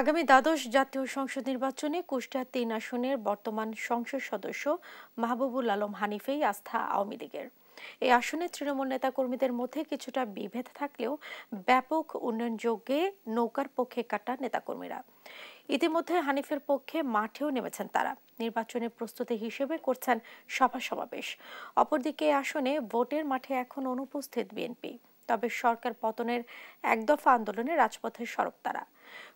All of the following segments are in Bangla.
আগামী দ্বাদশ জাতীয় সংসদ নির্বাচনে কুষ্টিয়া তিন আসনের বর্তমান সংসদ সদস্য মাহবুবুল আলম হানিফেই আস্থা আওয়ামী লীগের। এই আসনে তৃণমূল নেতাকর্মীদের মধ্যে কিছুটা বিভেদ থাকলেও ব্যাপক উন্নয়নযোগ্যে নৌকার পক্ষে কাটা নেতাকর্মীরা। ইতিমধ্যে হানিফের পক্ষে মাঠেও নেমেছেন তারা। নির্বাচনের প্রস্তুতি হিসেবে করছেন সভা সমাবেশ। অপরদিকে আসনে ভোটের মাঠে এখন অনুপস্থিত বিএনপি। তবে সরকার পতনের একদফা আন্দোলনে রাজপথে সরব তারা।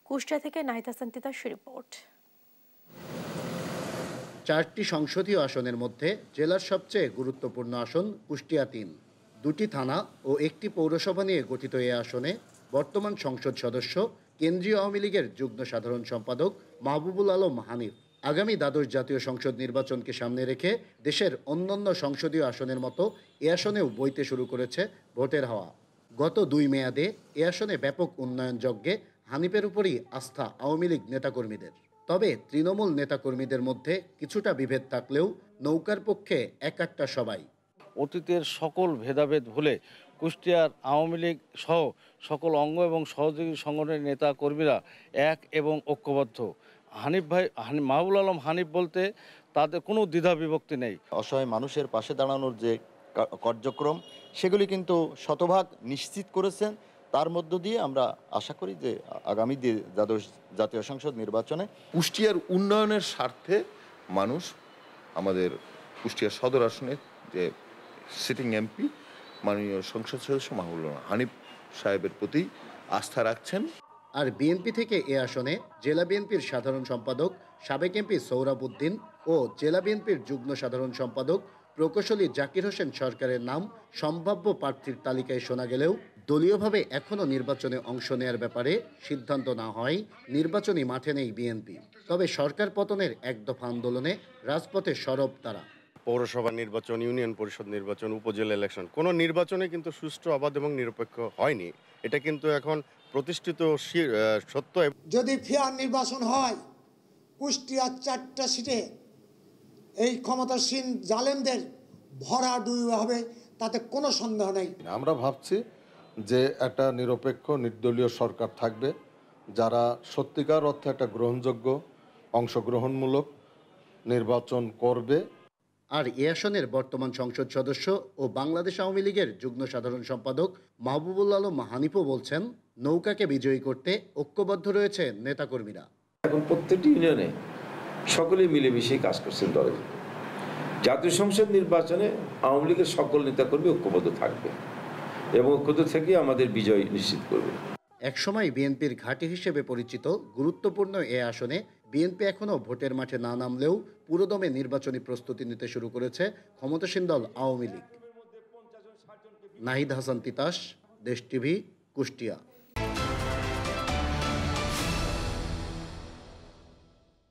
কুষ্টিয়া থেকে নাহিদ হাসান, তিতাস রিপোর্ট। চারটি সংসদীয় আসনের মধ্যে জেলার সবচেয়ে গুরুত্বপূর্ণ আসন কুষ্টিয়া তিন। দুটি থানা ও একটি পৌরসভা নিয়ে গঠিত এই আসনে বর্তমান সংসদ সদস্য কেন্দ্রীয় আওয়ামী লীগের যুগ্ম সাধারণ সম্পাদক মাহবুবুল আলম হানিফ। আগামী দ্বাদশ জাতীয় সংসদ নির্বাচনকে সামনে রেখে দেশের অন্যান্য সংসদীয় আসনের মতো এ আসনেও বইতে শুরু করেছে ভোটের হাওয়া। গত দুই মেয়াদে এ আসনে ব্যাপক উন্নয়ন যজ্ঞে হানিফের উপরই আস্থা আওয়ামী লীগ নেতাকর্মীদের। তবে তৃণমূল নেতাকর্মীদের মধ্যে কিছুটা বিভেদ থাকলেও নৌকার পক্ষে একাট্টা সবাই। অতীতের সকল ভেদাভেদ ভুলে কুষ্টিয়ার আওয়ামী লীগ সহ সকল অঙ্গ এবং সহযোগী সংগঠনের নেতা কর্মীরা এক এবং ঐক্যবদ্ধ। হানিফ ভাই হানি মাহবুল আলম হানিফ বলতে তাদের কোনো দ্বিধা বিভক্তি নেই। অসহায় মানুষের পাশে দাঁড়ানোর যে কার্যক্রম সেগুলি কিন্তু শতভাগ নিশ্চিত করেছেন। তার মধ্য দিয়ে আমরা আশা করি যে আগামী যে দ্বাদশ জাতীয় সংসদ নির্বাচনে কুষ্টিয়ার উন্নয়নের স্বার্থে মানুষ আমাদের কুষ্টিয়া সদর আসনের যে সিটিং এমপি মাননীয় সংসদ সদস্য মাহবুল হানিফ সাহেবের প্রতি আস্থা রাখছেন। আর বিএনপি থেকে এ আসনে জেলা বিএনপির সাধারণ সম্পাদক সাবেক এমপি সৌরভ উদ্দিন ও জেলা বিএনপির যুগ্ম সাধারণ সম্পাদক প্রকৌশলী জাকির হোসেন সরকারের নাম সম্ভাব্য প্রার্থীর তালিকায় শোনা গেলেও দলীয়ভাবে এখনও নির্বাচনে অংশ নেয়ার ব্যাপারে সিদ্ধান্ত না হয়, নির্বাচনী মাঠে নেই বিএনপি। তবে সরকার পতনের এক দফা আন্দোলনে রাজপথে সরব তারা। পৌরসভা নির্বাচন, ইউনিয়ন পরিষদ নির্বাচন, উপজেলা ইলেকশন কোনো নির্বাচনে কিন্তু সুষ্ঠু অবাধ এবং নিরপেক্ষ হয়নি। এটা কিন্তু এখন প্রতিষ্ঠিত সত্য যদি ফেয়ার নির্বাচন হয় কুষ্টিয়ার চারটা সিটে এই ক্ষমতাসীন জালেমদের ভরা ডুবে হবে তাতে কোনো সন্দেহ নেই। আমরা ভাবছি যে একটা নিরপেক্ষ নির্দলীয় সরকার থাকবে যারা সত্যিকার অর্থে একটা গ্রহণযোগ্য অংশগ্রহণমূলক নির্বাচন করবে। আর এ আসনের বর্তমান সংসদ সদস্য ও বাংলাদেশ আওয়ামী লীগের যুগ্ম সাধারণ সম্পাদক মাহবুবুল আলম হানিফও বলছেন নৌকাকে বিজয়ী করতে ঐক্যবদ্ধ রয়েছে নেতাকর্মীরা। এখন প্রত্যেকটি ইউনিয়নে সকলেই মিলেমিশে কাজ করছেন দলে। জাতীয় সংসদ নির্বাচনে আওয়ামী লীগের সকল নেতাকর্মী ঐক্যবদ্ধ থাকবে এবং ঐক্যবদ্ধ থেকে আমাদের বিজয় নিশ্চিত করবে। একসময় বিএনপির ঘাঁটি হিসেবে পরিচিত গুরুত্বপূর্ণ এ আসনে বিএনপি এখনও ভোটের মাঠে না নামলেও পুরোদমে নির্বাচনী প্রস্তুতি নিতে শুরু করেছে ক্ষমতাসীন দল আওয়ামী লীগ। নাহিদ হাসান তিতাস দেশ টিভি কুষ্টিয়া।